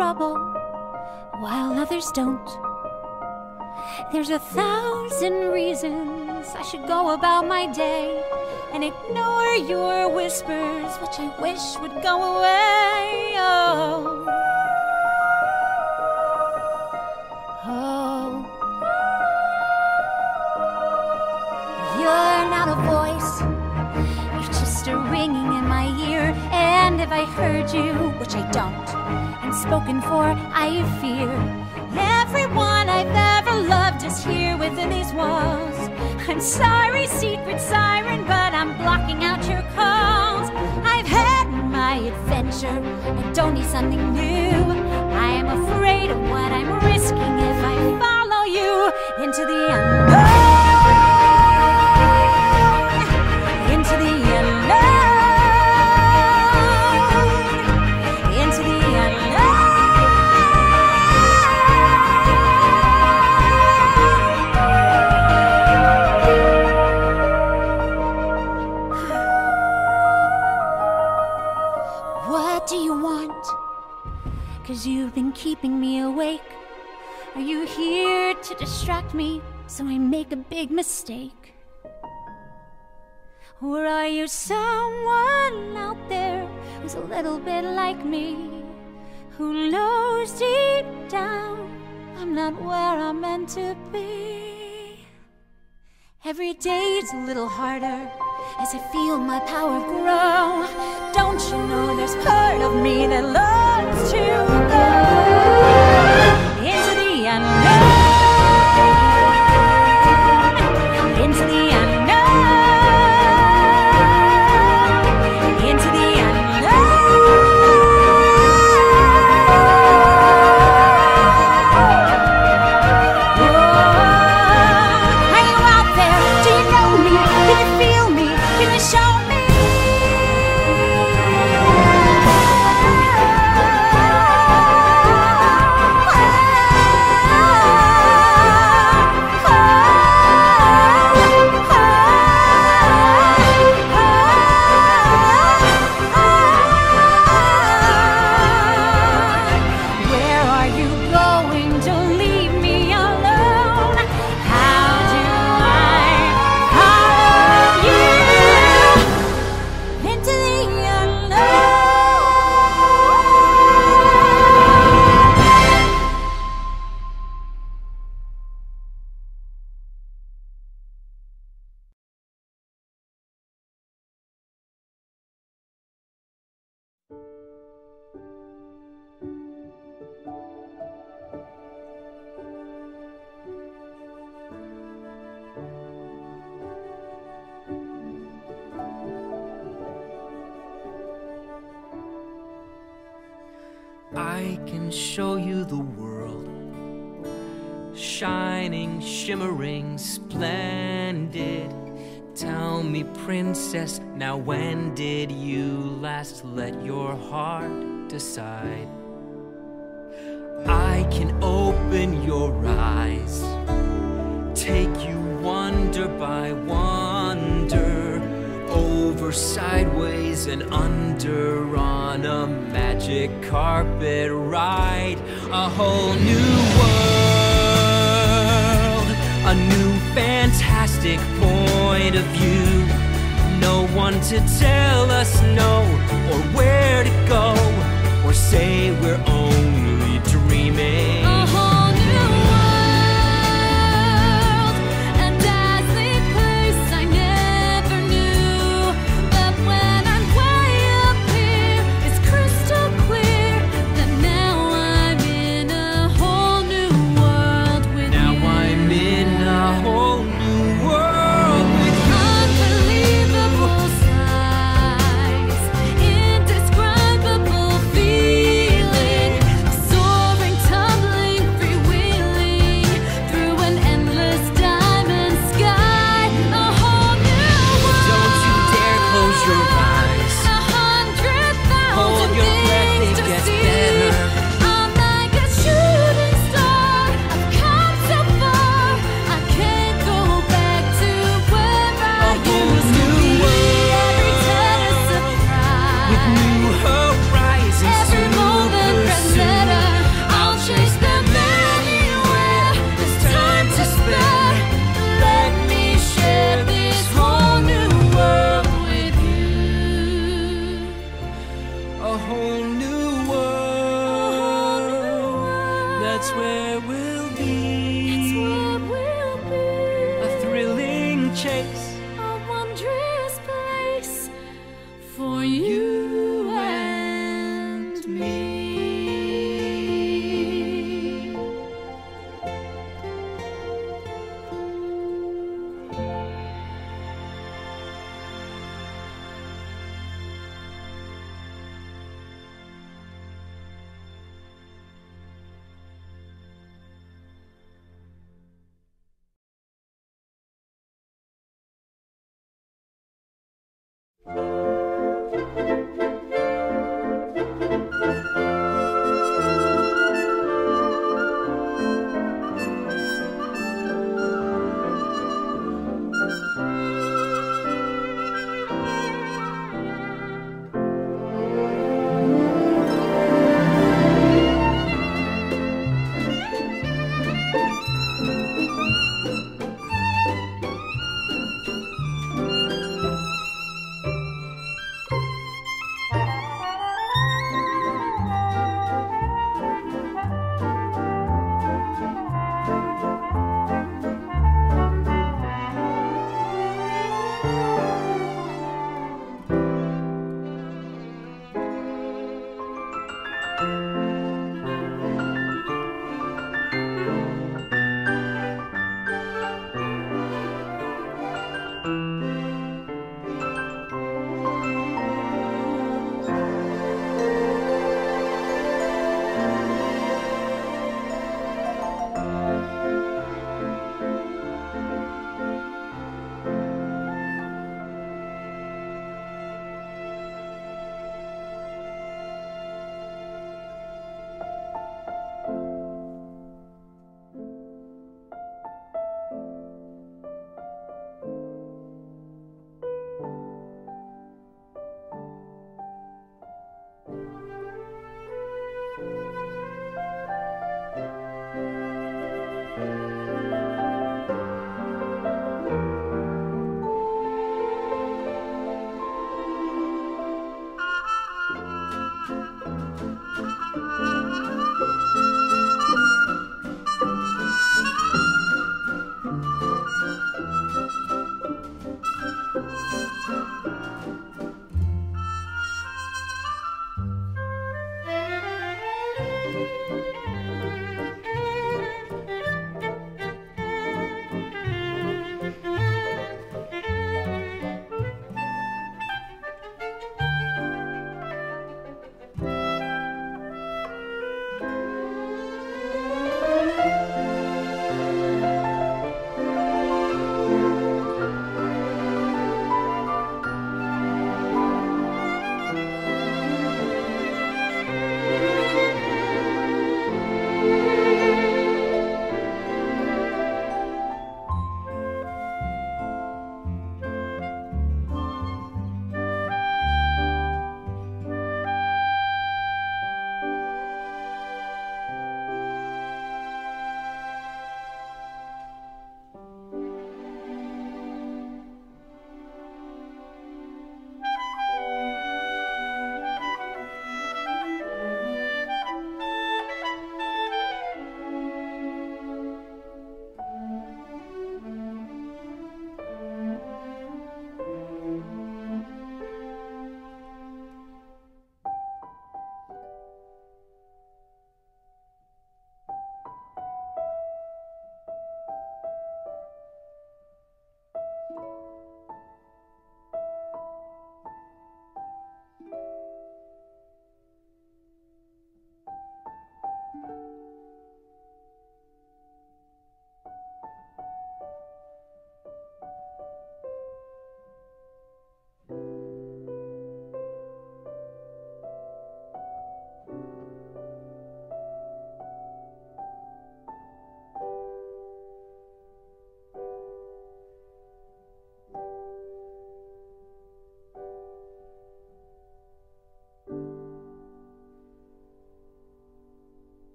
trouble, while others don't. There's a thousand reasons I should go about my day and ignore your whispers, which I wish would go away. Oh. Spoken for, I fear. Everyone I've ever loved is here within these walls. I'm sorry, secret siren, but I'm blocking out your calls. I've had my adventure, I don't need something new. I am afraid of what I'm risking if I follow you into the unknown. Mistake? Or are you someone out there who's a little bit like me? Who knows deep down I'm not where I'm meant to be? Every day's a little harder as I feel my power grow. Don't you know there's part of me that loves to go into the unknown, let your heart decide? I can open your eyes, take you wonder by wonder, over, sideways, and under on a magic carpet ride. A whole new world, a new fantastic point of view. One to tell us no, or where to go, or say we're only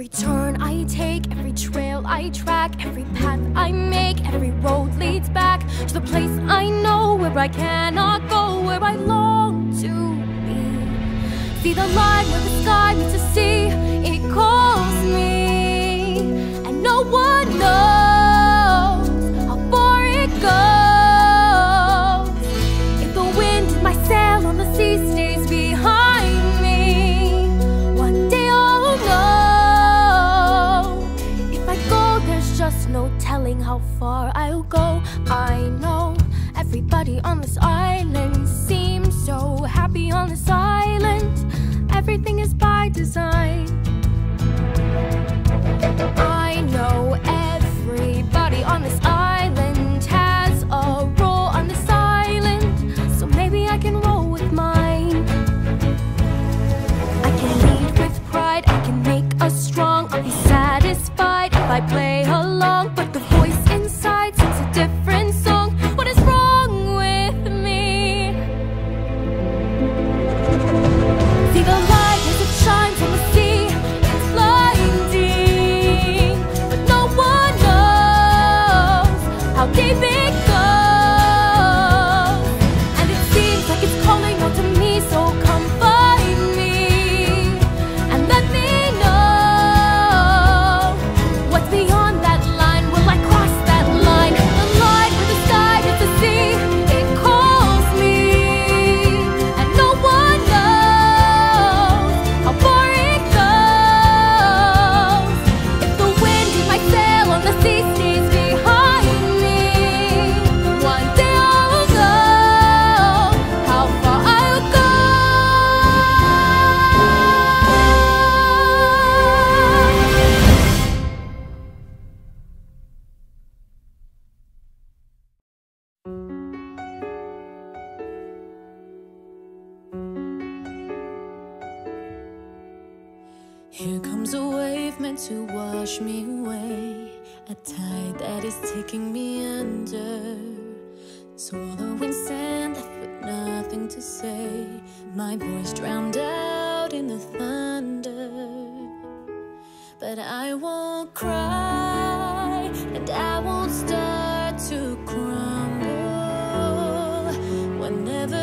Every turn I take, every trail I track, every path I make, every road leads back to the place I know where I cannot go, where I long to be. See the line where the sky meets the sea, it calls.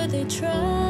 they try.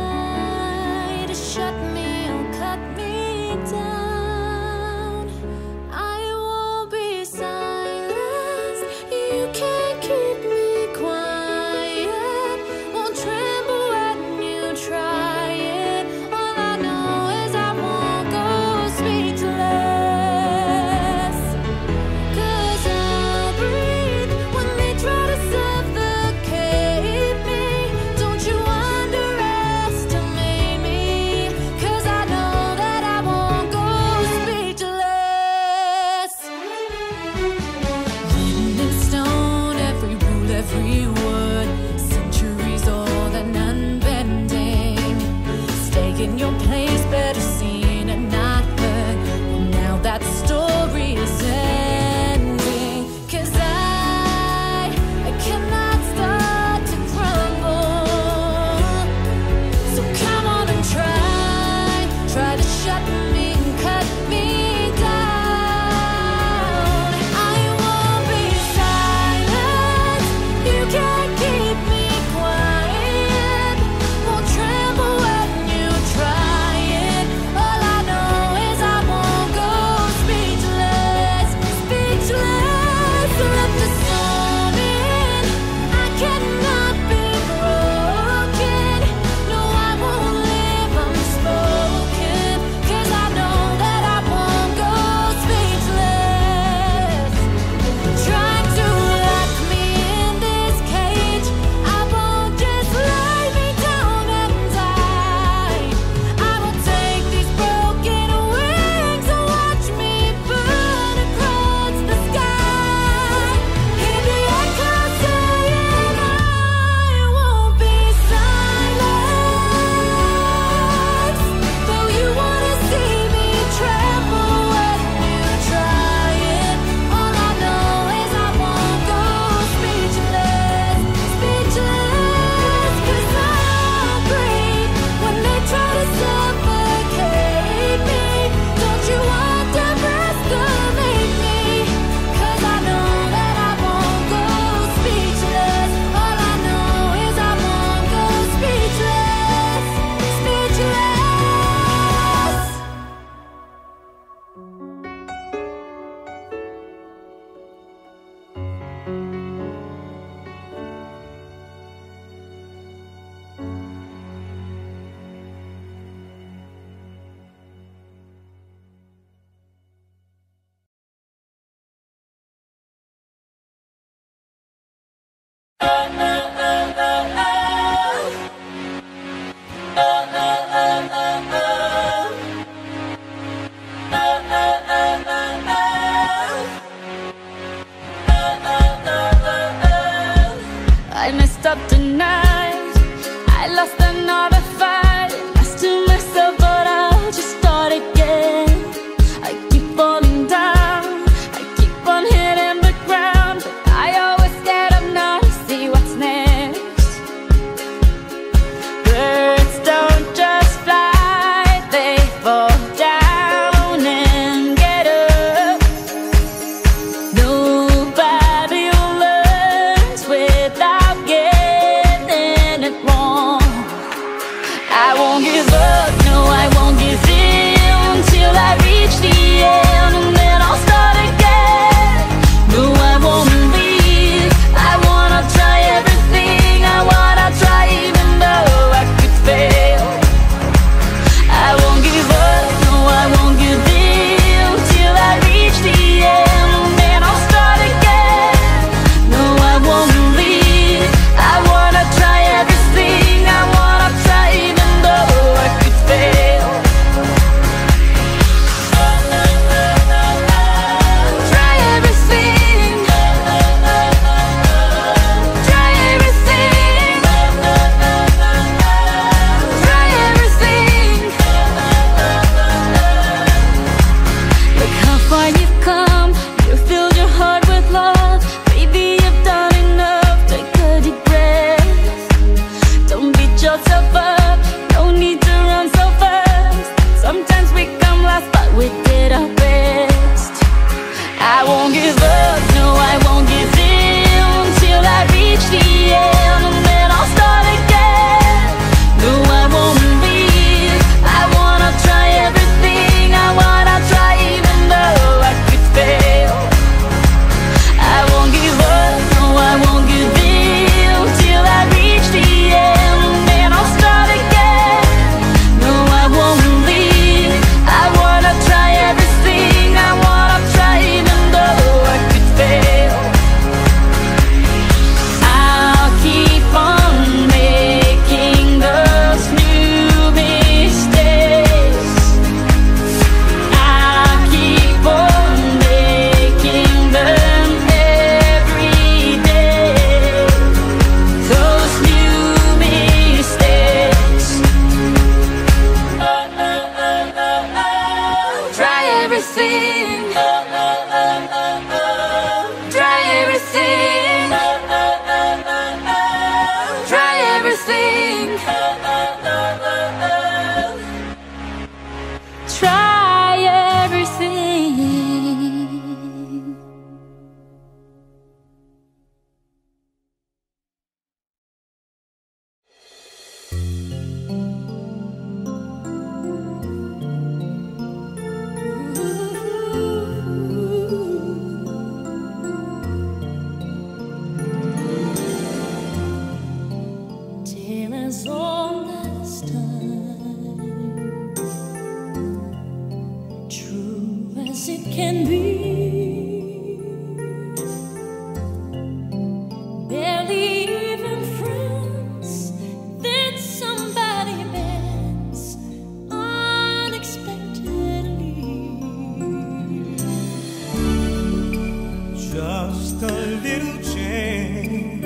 just a little change.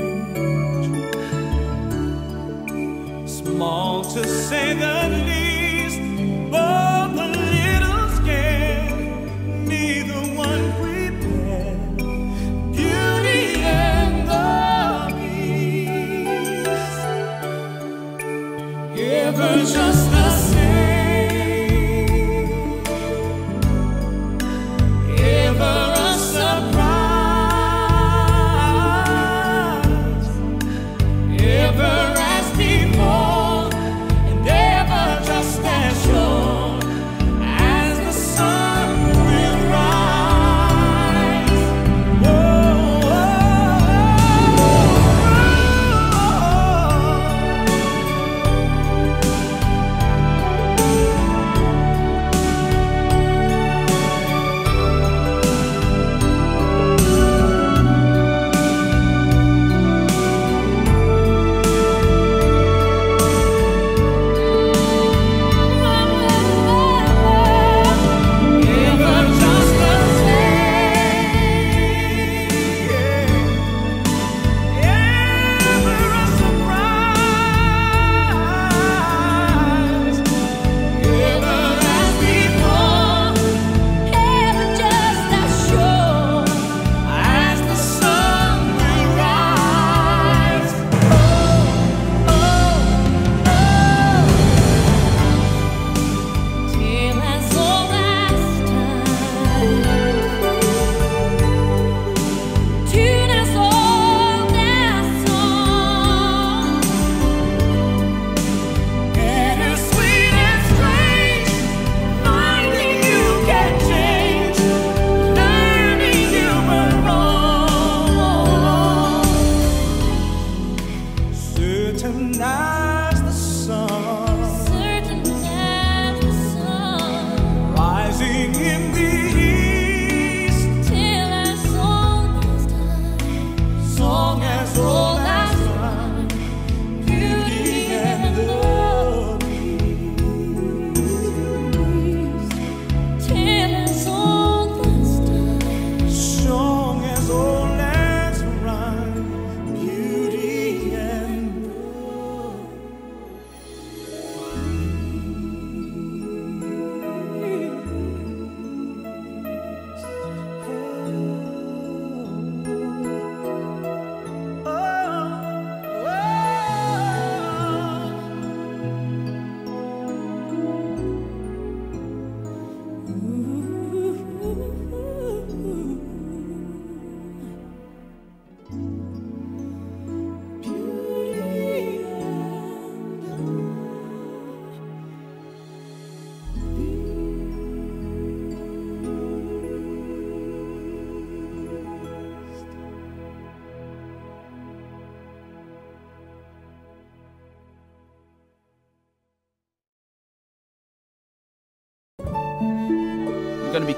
Small to say the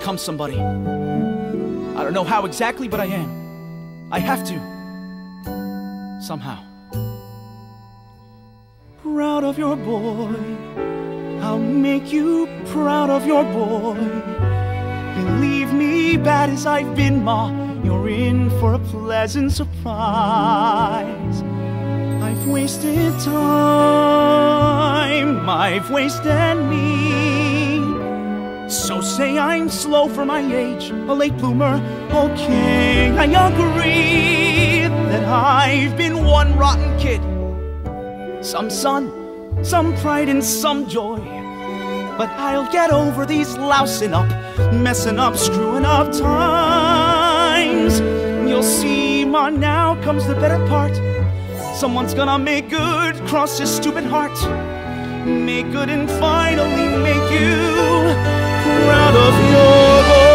become somebody. I don't know how exactly, but I am. I have to. Somehow. Proud of your boy. I'll make you proud of your boy. Believe me, bad as I've been, Ma, you're in for a pleasant surprise. I've wasted time, I've wasted me. So say I'm slow for my age, a late bloomer. Okay, I agree that I've been one rotten kid. Some son, some pride, and some joy. But I'll get over these lousing up, messing up, screwing up times. You'll see, Ma, now comes the better part. Someone's gonna make good, cross his stupid heart. Make good and finally make you proud of your boy.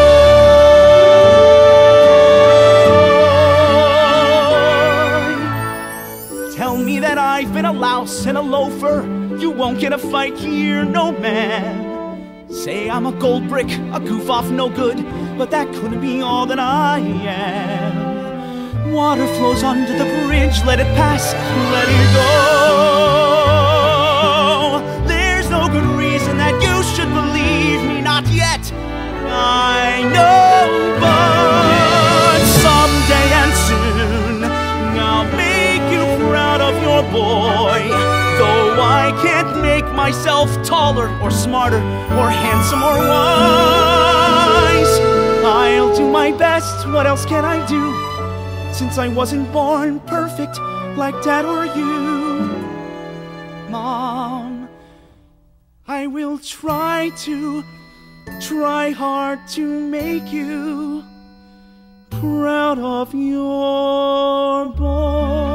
Tell me that I've been a louse and a loafer. You won't get a fight here, no man. Say I'm a gold brick, a goof off, no good, but that couldn't be all that I am. Water flows under the bridge, let it pass, let it go. I know, but someday and soon I'll make you proud of your boy. Though I can't make myself taller or smarter or handsome or wise, I'll do my best. What else can I do? Since I wasn't born perfect like dad or you, mom, I will try to, try hard to make you proud of your boy.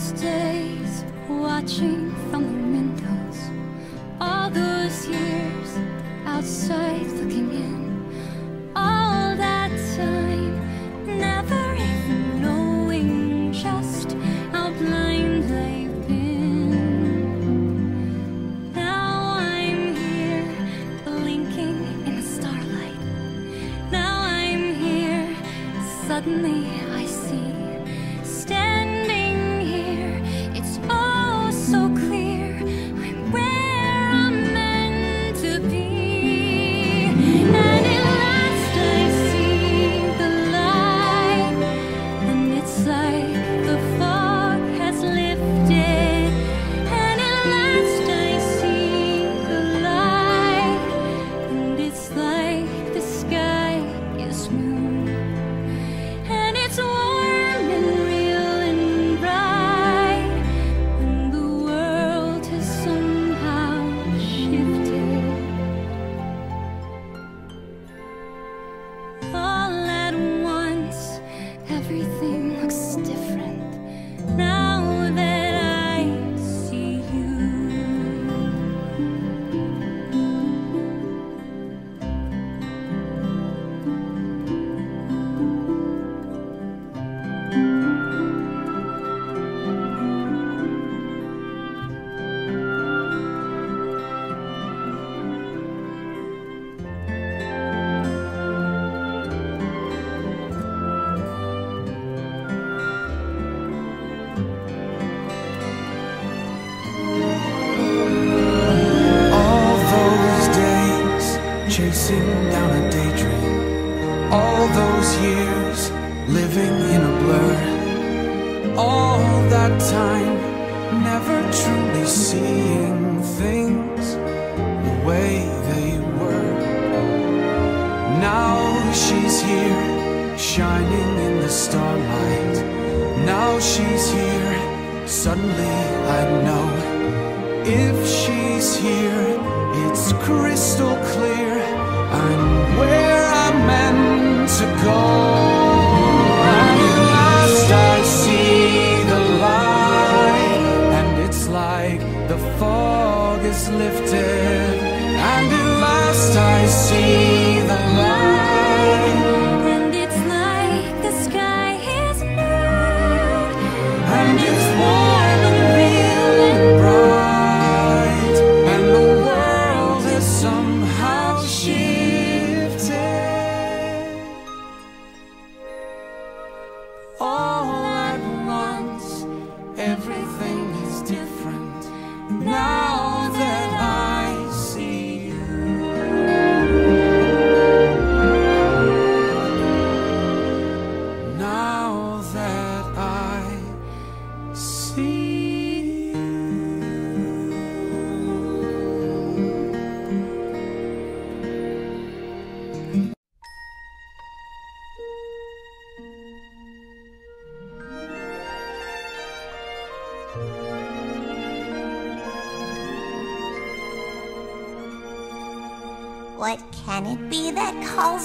Those days watching from the windows, all those years outside looking in, all that time never even knowing just how blind I've been. Now I'm here blinking in the starlight. Now I'm here, suddenly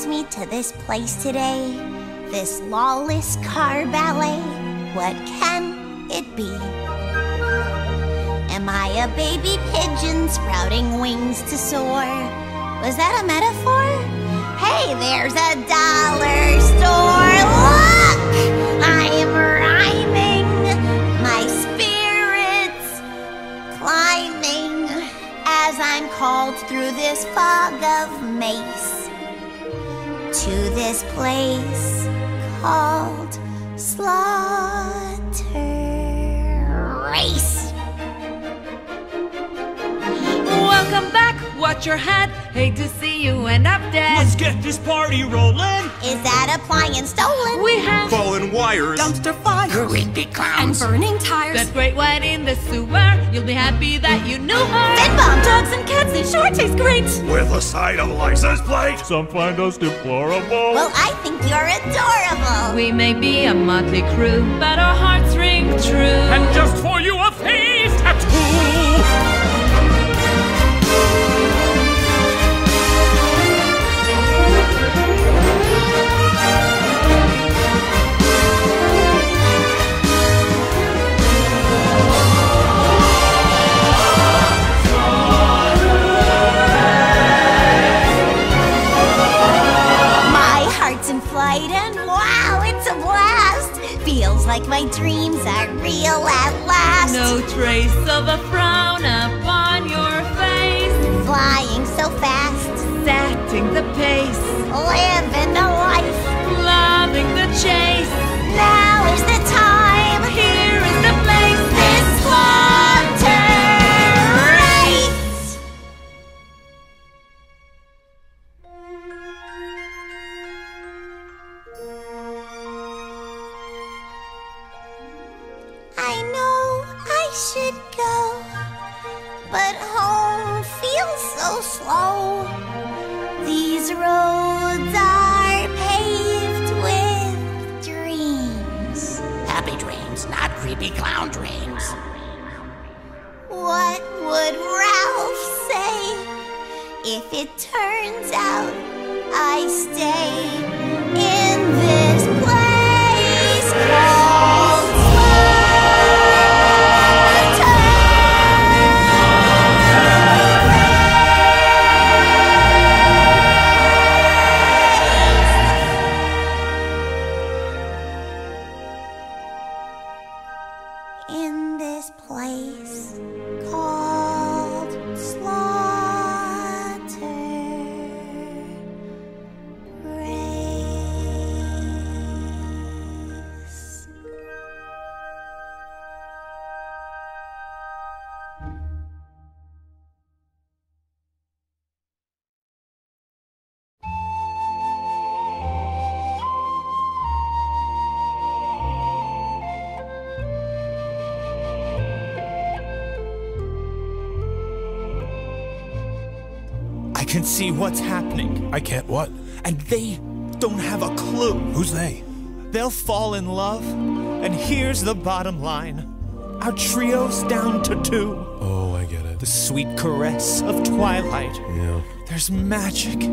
me to this place today? This lawless car ballet? What can it be? Am I a baby pigeon sprouting wings to soar? Was that a metaphor? Hey, there's a dollar store. Look! I am rhyming. My spirit's climbing as I'm called through this fog of to this place called Slaughter Race. Welcome back, watch your head. Hate to see you end up dead. Let's get this party rolling. Is that appliance stolen? We have Fallen wires. Dumpster fire. Creepy clowns, And clowns. burning tires. that great white in the sewer. You'll be happy that you knew her. Bed bomb. Dogs and cats, they sure taste great. With a side of license plate. Some find us deplorable. Well, I think you're adorable. We may be a motley crew, but our hearts ring true. and just for like my dreams are real at last. No trace of a frown upon your face. Flying so fast, Setting the pace, living see what's happening, I can't what? and they don't have a clue. Who's they? They'll fall in love, and here's the bottom line. Our trio's down to two. Oh, I get it. The sweet caress of twilight. Yeah, There's magic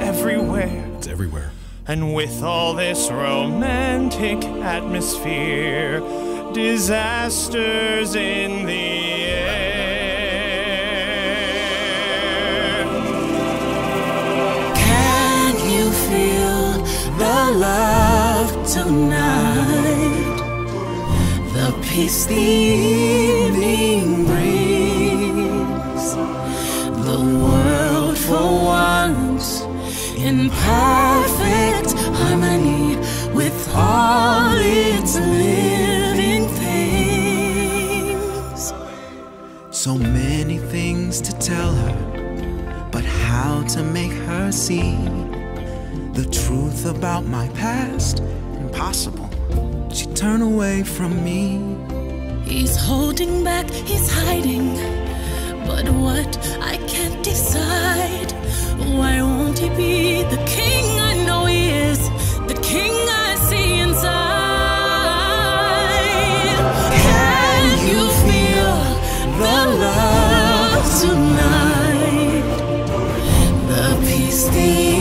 everywhere. it's everywhere. And with all this romantic atmosphere, disasters in the peace the evening brings. The world for once in perfect harmony with all its living things. So many things to tell her, but how to make her see the truth about my past? Impossible. She turned away from me. He's holding back, he's hiding. But what I can't decide. Why won't he be the king I know he is? The king I see inside. Can you feel the love tonight? The peace the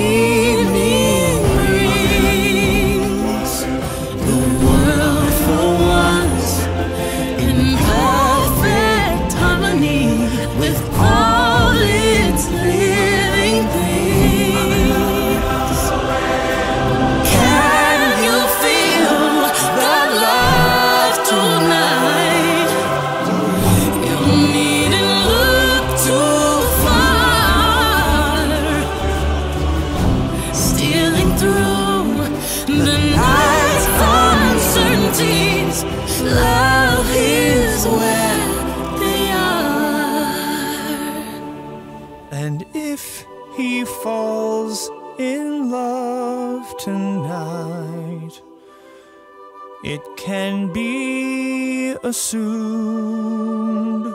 assumed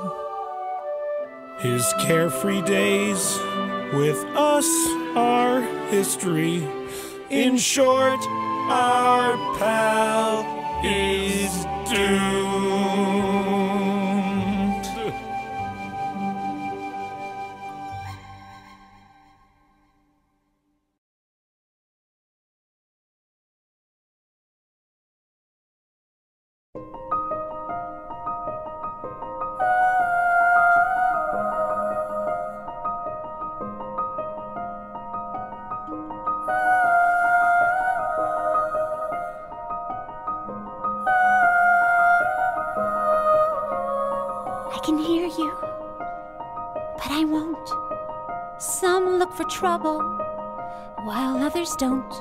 his carefree days with us are history. In short, our pal is doomed. Others don't.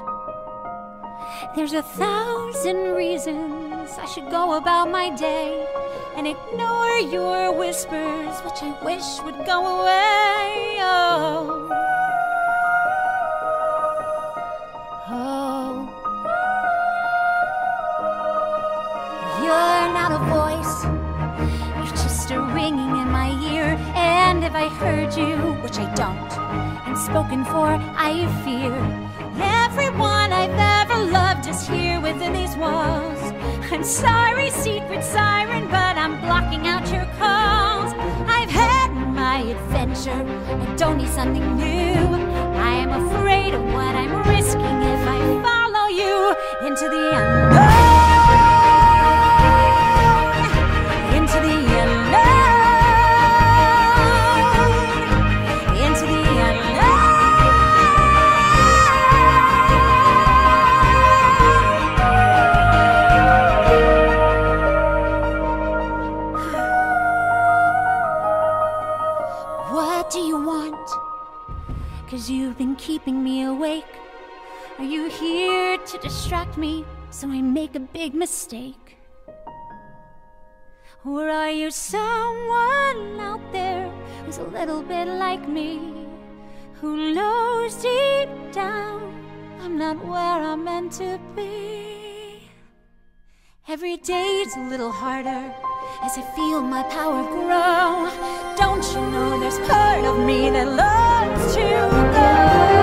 There's a thousand reasons I should go about my day and ignore your whispers, which I wish would go away. Oh. Oh. You're not a voice. You're just a ringing in my ear. And if I heard you, which I don't, and spoken for, I fear. Everyone I've ever loved is here within these walls. I'm sorry, secret siren, but I'm blocking out your calls. I've had my adventure, I don't need something new. I am afraid of what I'm risking if I follow you into the unknown. Mistake? Or are you someone out there who's a little bit like me? Who knows deep down I'm not where I'm meant to be? Every day's a little harder as I feel my power grow. Don't you know there's part of me that loves to go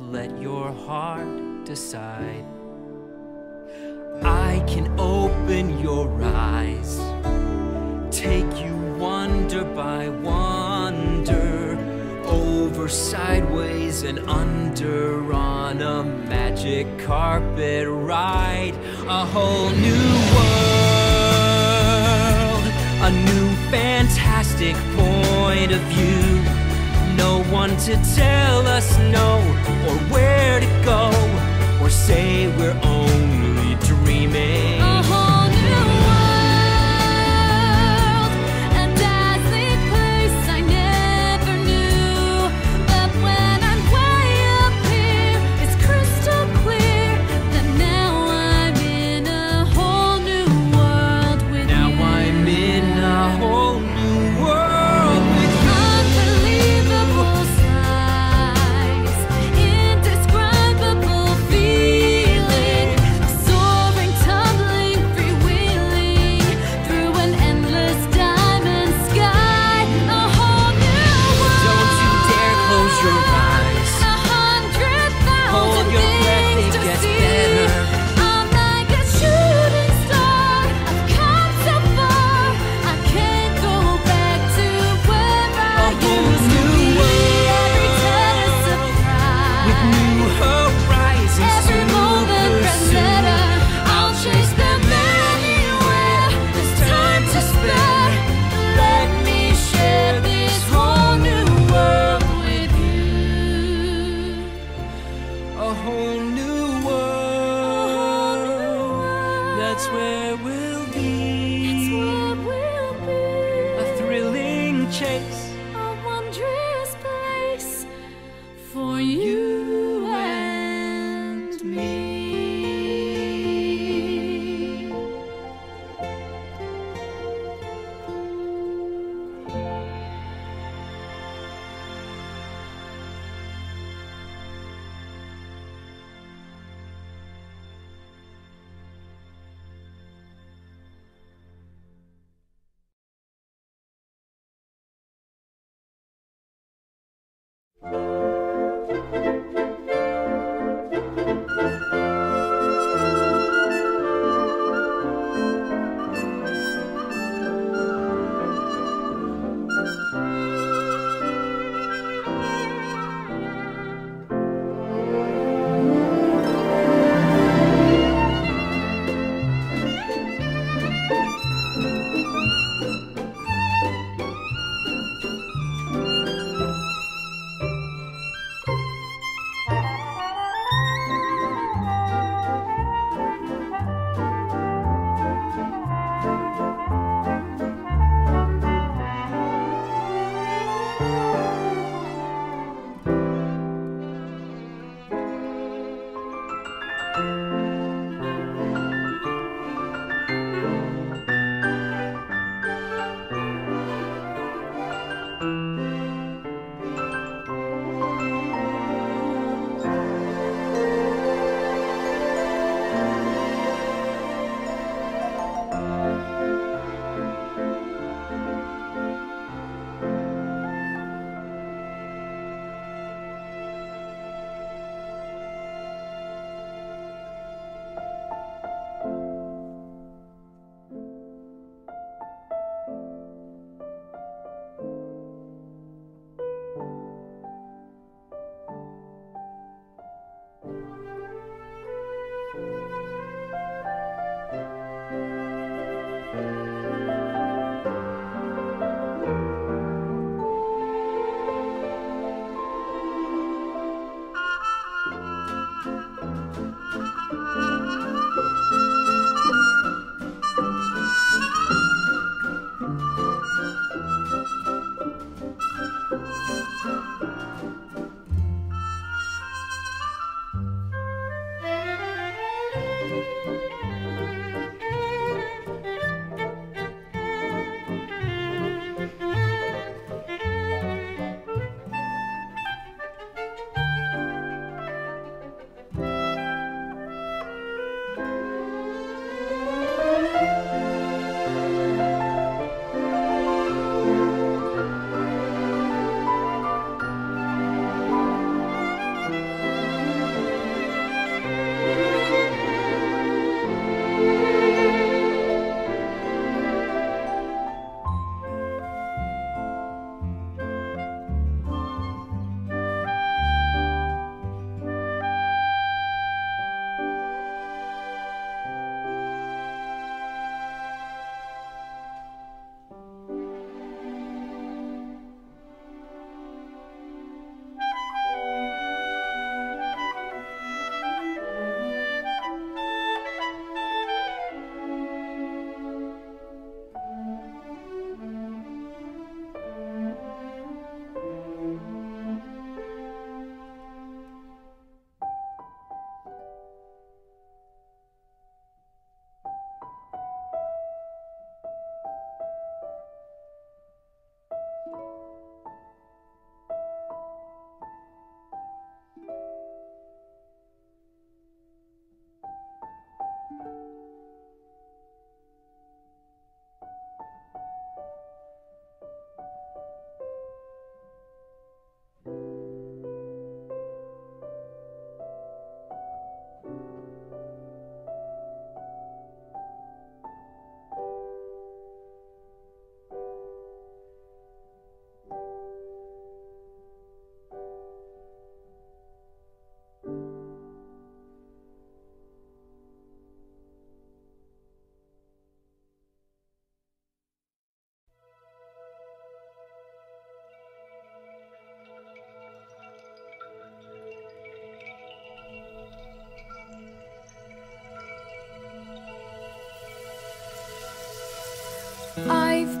let your heart decide? I can open your eyes, take you wonder by wonder, over, sideways, and under on a magic carpet ride, a whole new world. a new fantastic point of view. No one to tell us no say we're only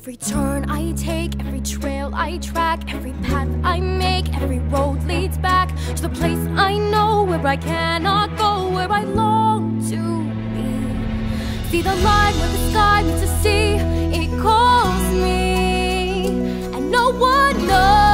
Every turn I take, every trail I track, every path I make, every road leads back to the place I know where I cannot go, where I long to be. See the light where the sky meets the sea, it calls me, and no one knows.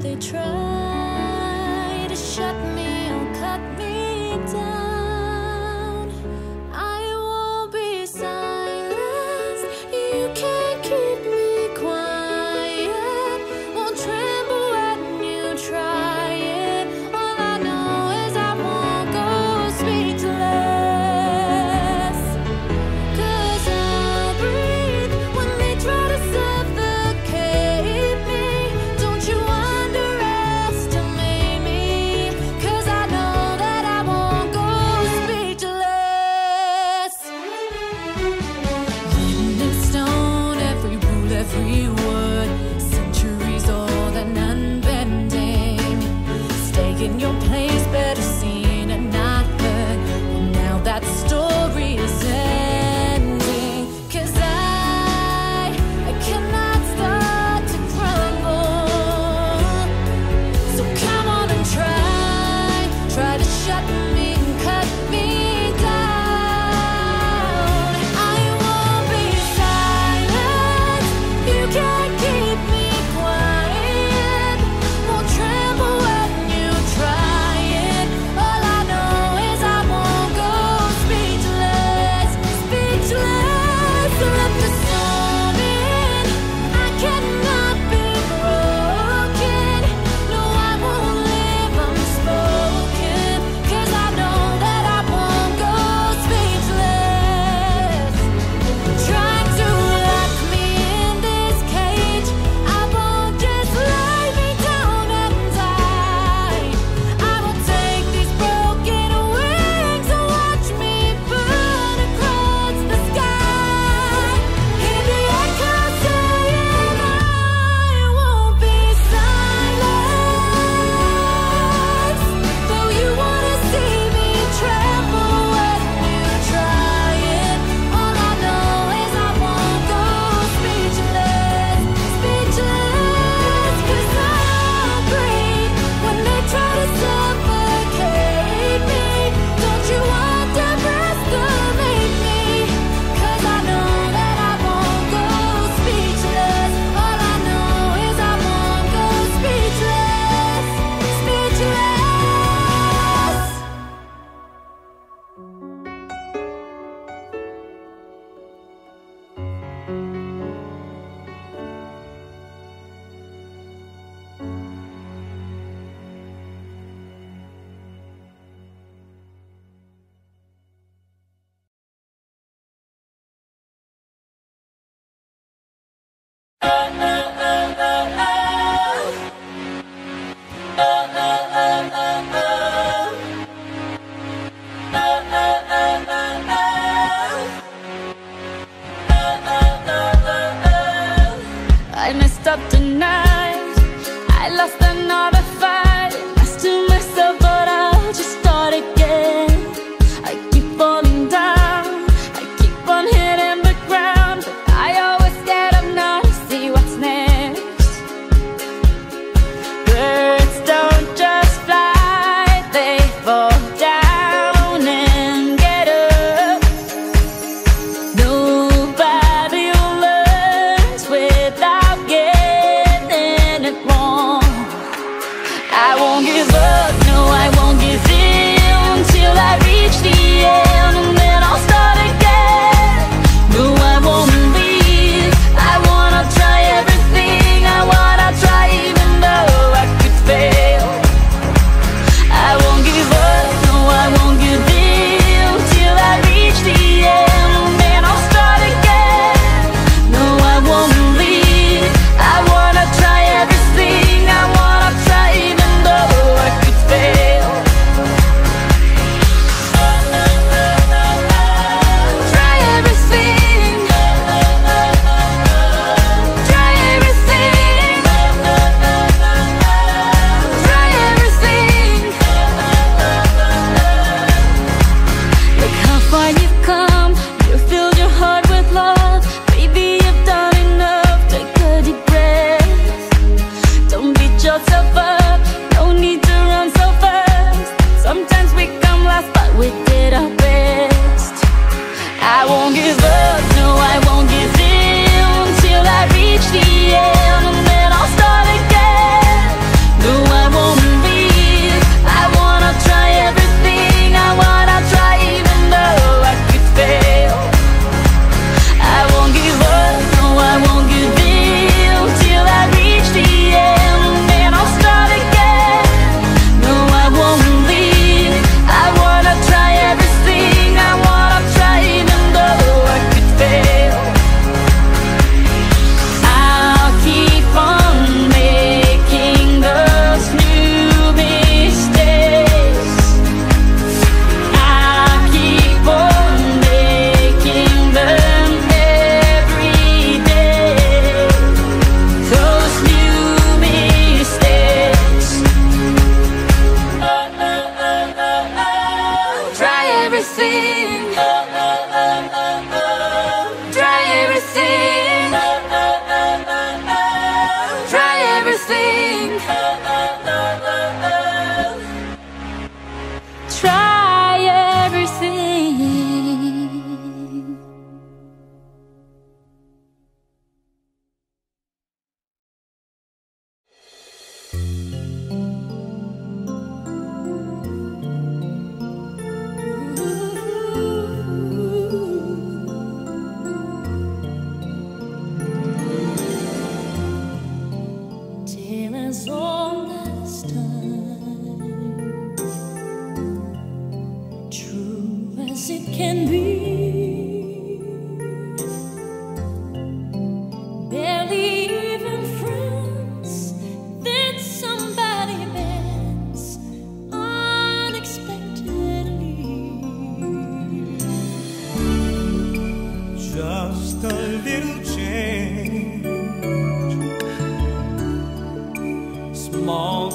they try.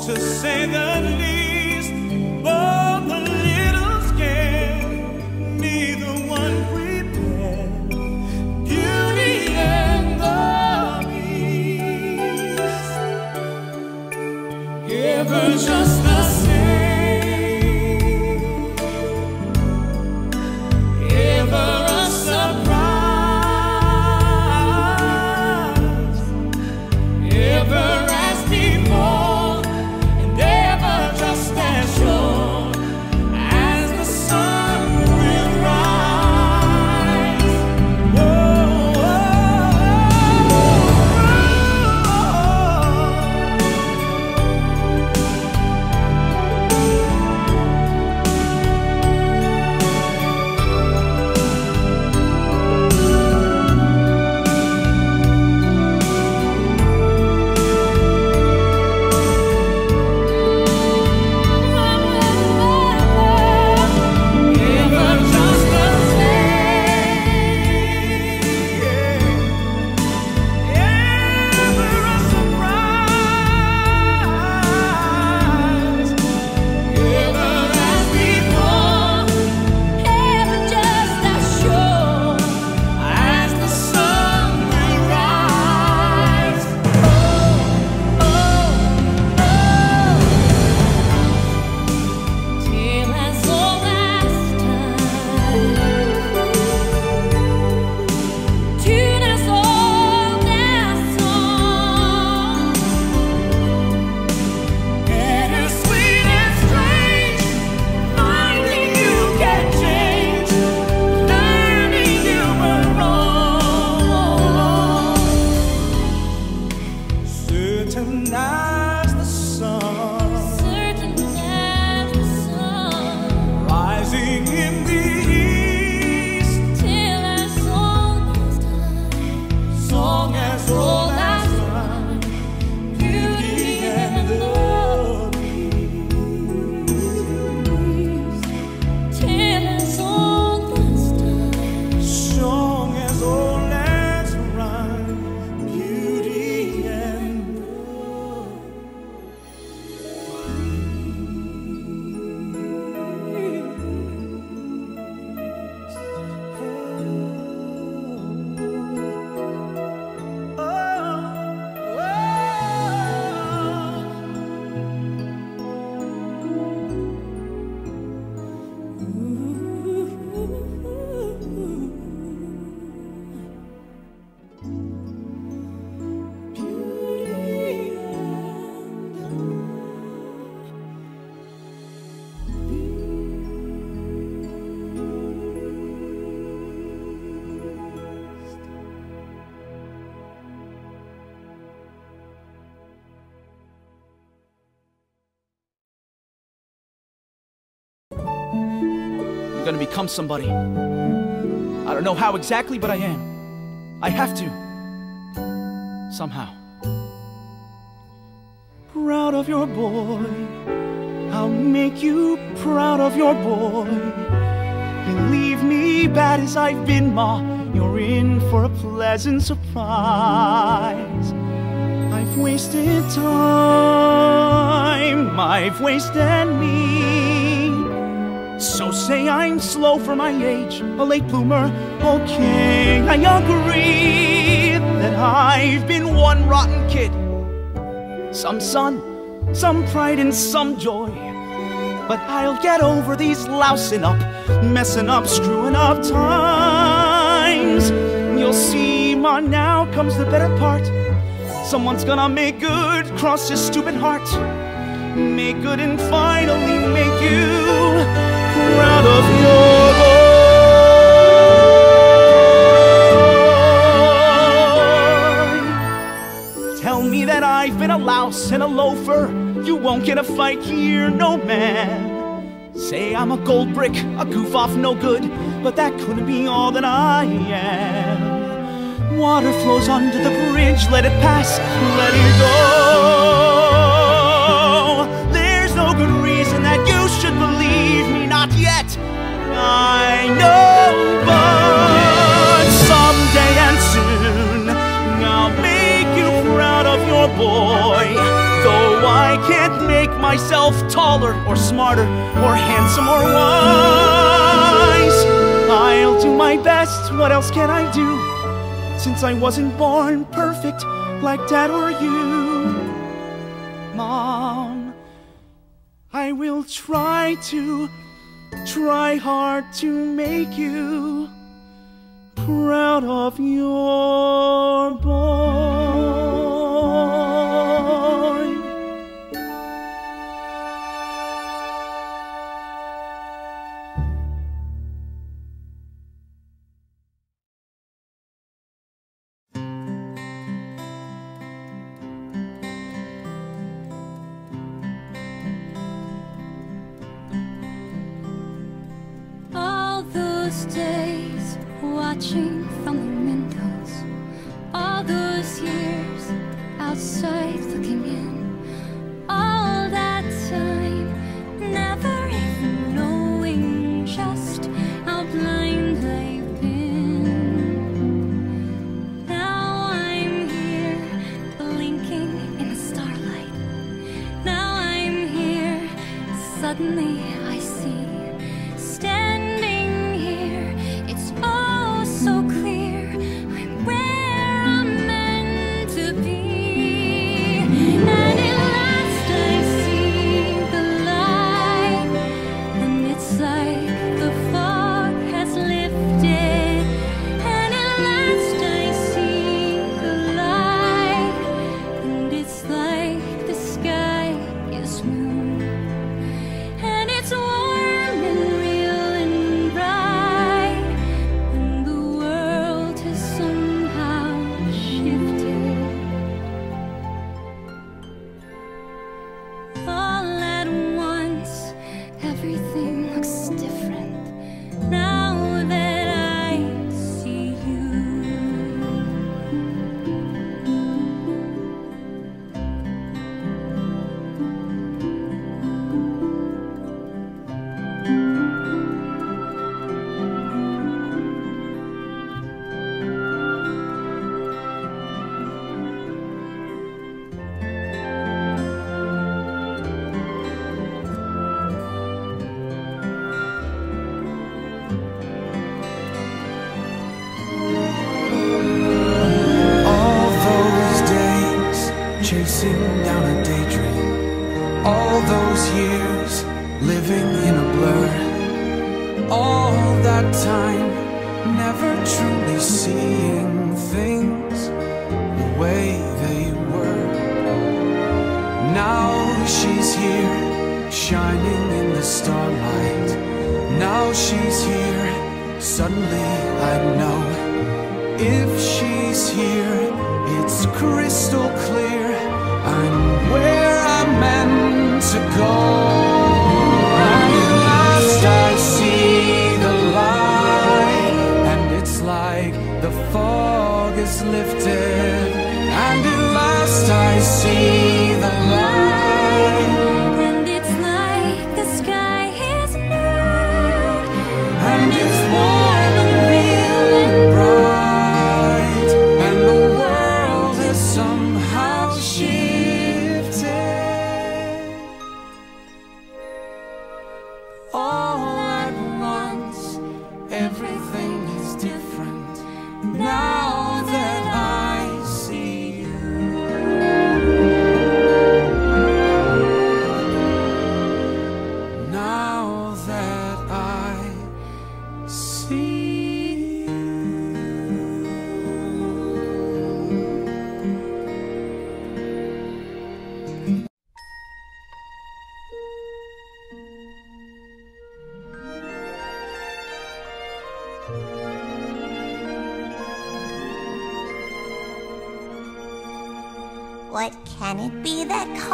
To say the gonna become somebody. I don't know how exactly, but I am. I have to. Somehow. proud of your boy. I'll make you proud of your boy. Believe me, bad as I've been, Ma, you're in for a pleasant surprise. I've wasted time, I've wasted me. So say I'm slow for my age, a late bloomer. Oh, okay, I agree that I've been one rotten kid. Some son, some pride, and some joy. But I'll get over these lousing up, messing up, screwing up times. You'll see, Ma, now comes the better part. Someone's gonna make good, cross your stupid heart. Make good and finally make you proud of your boy. Tell me that I've been a louse and a loafer. You won't get a fight here, no man. Say I'm a gold brick, a goof off, no good, but that couldn't be all that I am. Water flows under the bridge, let it pass, let it go. I know, but someday and soon I'll make you proud of your boy. Though I can't make myself taller or smarter or handsome or wise, I'll do my best. What else can I do? Since I wasn't born perfect like dad or you, mom. I will try to, try hard to make you proud of your boy. Days watching from the windows, all those years outside looking in, all that time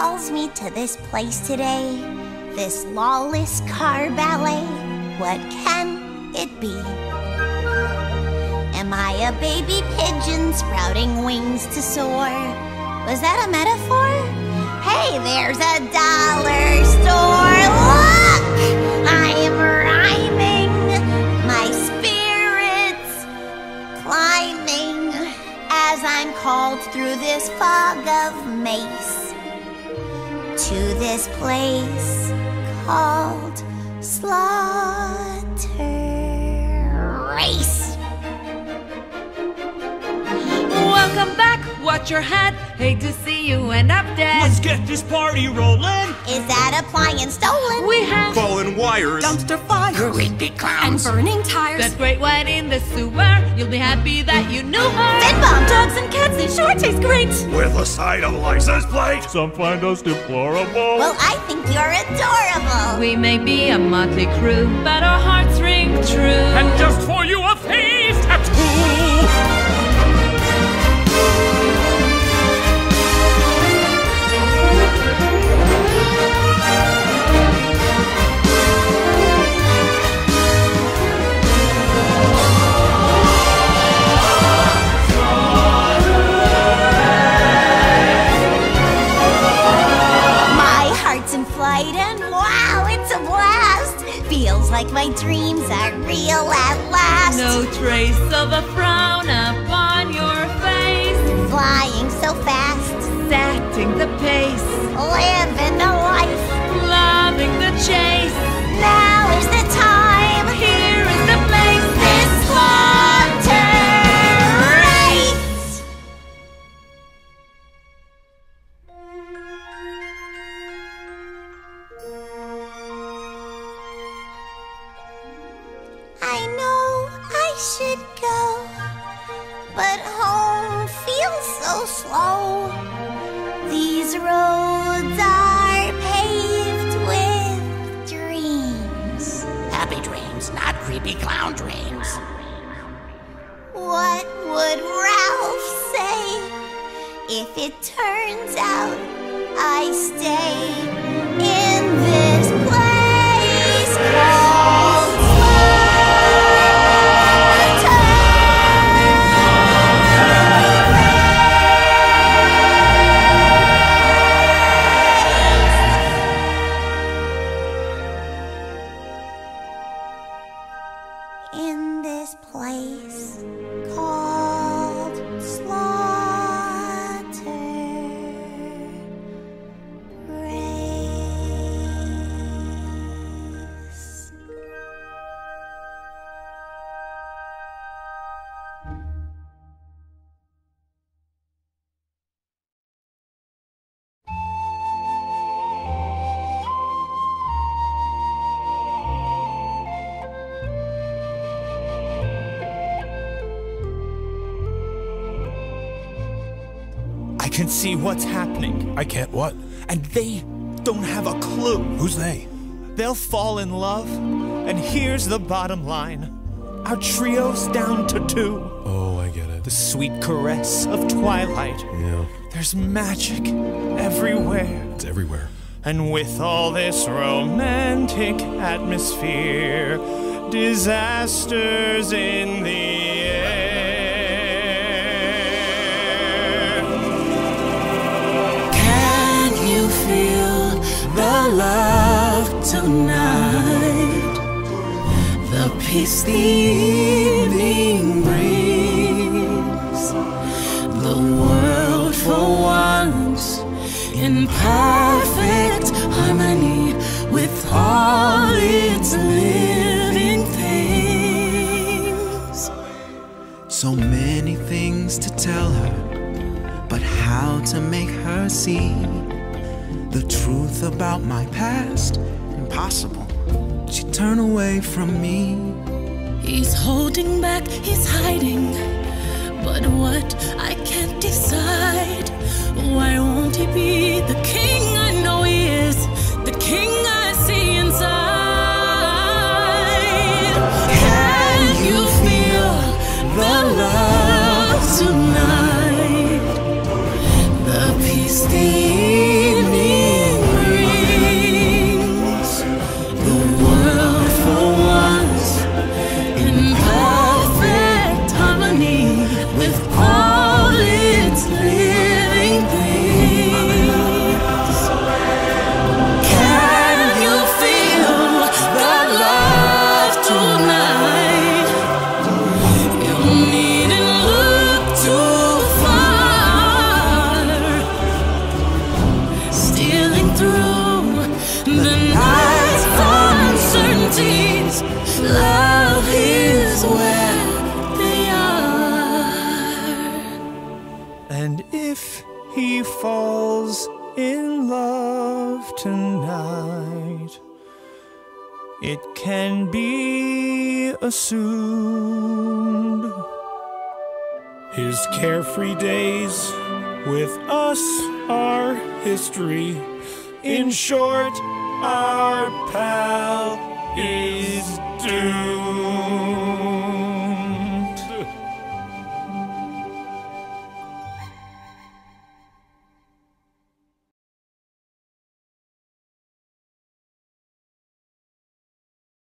calls me to this place today? This lawless car ballet? What can it be? Am I a baby pigeon sprouting wings to soar? Was that a metaphor? Hey, there's a dollar store! Look! I am rhyming! My spirit's climbing as I'm called through this fog of this place called Slaughter Race. Welcome back, watch your head. Hate to see you end up dead. Let's get this party rolling. Is that appliance stolen? We have Fallen wires. Dumpster fires Creepy clowns, and burning tires. that great white in the sewer. You'll be happy that you knew her. Fin bomb dogs and cats, they sure taste great. With a side of license plate. Some find us deplorable. Well, I think you're adorable. We may be a motley crew, but our hearts ring true. And just for like my dreams are real at last. No trace of a frown upon your face. Flying so fast, Setting the pace. living what's happening. I can't what? And they don't have a clue. Who's they? They'll fall in love. And here's the bottom line our trio's down to two. Oh, I get it. The sweet caress of twilight. Yeah. There's magic everywhere. It's everywhere. And with all this romantic atmosphere, disasters in the feel the love tonight? The peace the evening brings. The world for once in perfect harmony with all its living things. So many things to tell her, but how to make her see the truth about my past? Impossible. She turned away from me. He's holding back, he's hiding. But what I can't decide. Why won't he be the king I know he is? The king I see inside. Can you feel the love tonight? The peace the assumed His carefree days with us are history. In short, our pal is doomed.